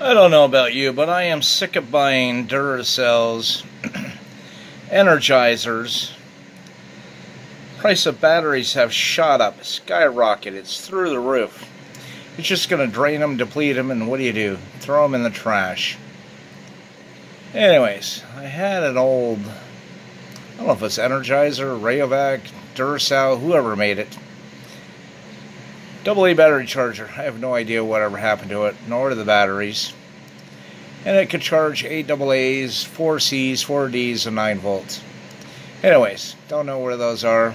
I don't know about you, but I am sick of buying Duracells, Energizers. Price of batteries have shot up, skyrocketed. It's through the roof. It's just going to drain them, deplete them, and what do you do? Throw them in the trash. Anyways, I had an old, I don't know if it's Energizer, Rayovac, Duracell, whoever made it. Double A battery charger. I have no idea whatever happened to it, nor to the batteries. And it could charge 8 AA's, 4 C's, 4 D's, and 9 volts. Anyways, don't know where those are.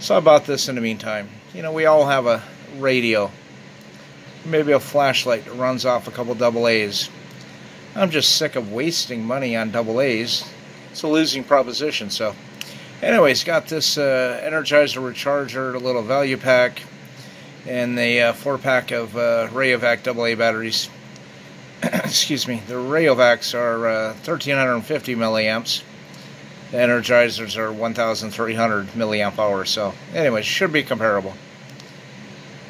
So I bought this in the meantime. You know, we all have a radio. Maybe a flashlight that runs off a couple double A's. I'm just sick of wasting money on double A's. It's a losing proposition, so. Anyways, got this uh, Energizer Recharger, a little value pack and the uh, four pack of uh, Rayovac AA batteries. Excuse me. The Rayovacs are uh, 1350 milliamps. The Energizers are 1300 milliamp hours. So, anyway, should be comparable.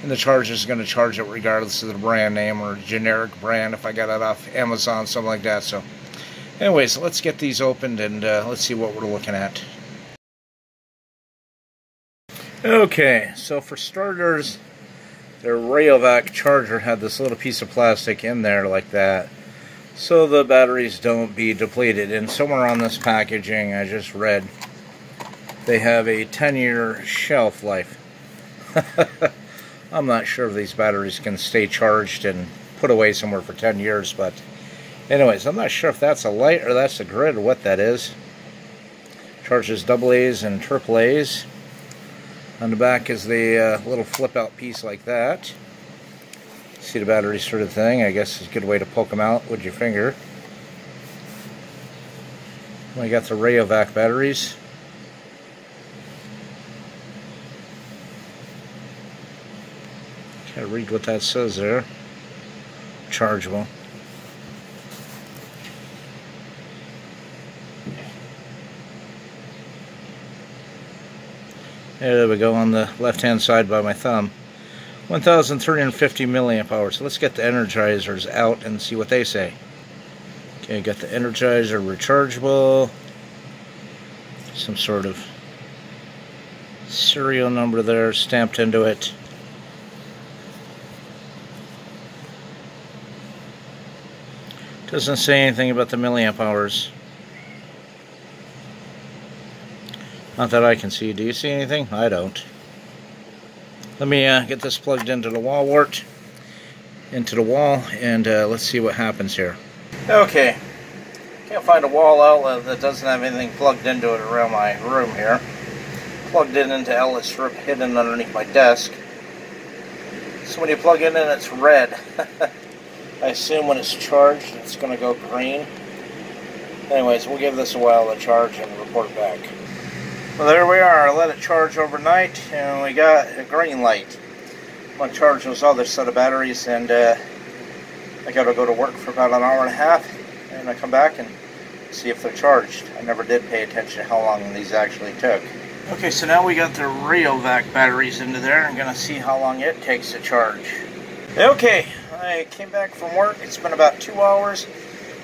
And the charger is going to charge it regardless of the brand name or generic brand if I got it off Amazon, something like that. So, anyways, let's get these opened and uh, let's see what we're looking at. Okay, so for starters, their Rayovac charger had this little piece of plastic in there like that. So the batteries don't be depleted. And somewhere on this packaging I just read they have a 10 year shelf life. I'm not sure if these batteries can stay charged and put away somewhere for 10 years but anyways I'm not sure if that's a light or that's a grid or what that is. Charges double A's and triple A's on the back is the uh, little flip out piece like that. See the battery sort of thing. I guess it's a good way to poke them out with your finger. We got the Rayovac batteries. Can't read what that says there. Chargeable. There we go on the left hand side by my thumb. 1350 milliamp hours. So let's get the energizers out and see what they say. Okay, got the energizer rechargeable. Some sort of serial number there stamped into it. Doesn't say anything about the milliamp hours. Not that I can see. Do you see anything? I don't. Let me uh, get this plugged into the wall wart, into the wall, and uh, let's see what happens here. Okay. Can't find a wall outlet that doesn't have anything plugged into it around my room here. Plugged it into outlet strip hidden underneath my desk. So when you plug it in, it's red. I assume when it's charged, it's going to go green. Anyways, we'll give this a while to charge and report back. Well, there we are. I let it charge overnight, and we got a green light. I'm going to charge those other set of batteries, and uh, I got to go to work for about an hour and a half, and I come back and see if they're charged. I never did pay attention to how long these actually took. Okay, so now we got the Rayovac batteries into there. I'm going to see how long it takes to charge. Okay, I came back from work. It's been about two hours,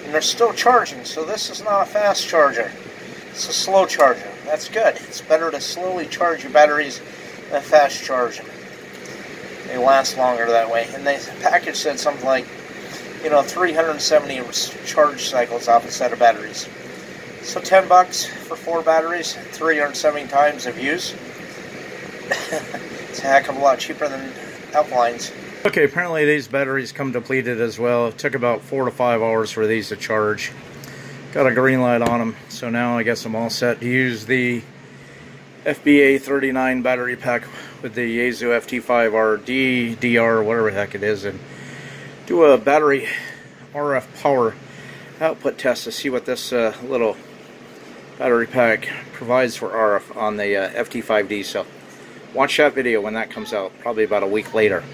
and they're still charging, so this is not a fast charger. It's a slow charger. That's good. It's better to slowly charge your batteries than fast charge them. They last longer that way. And the package said something like, you know, 370 charge cycles off a set of batteries. So 10 bucks for four batteries, 370 times of use. it's a heck of a lot cheaper than Alkalines. Okay, apparently these batteries come depleted as well. It took about four to five hours for these to charge. Got a green light on them, so now I guess I'm all set to use the FBA 39 battery pack with the Yaesu FT5RD, DR, whatever the heck it is, and do a battery RF power output test to see what this uh, little battery pack provides for RF on the uh, FT5D. So watch that video when that comes out, probably about a week later.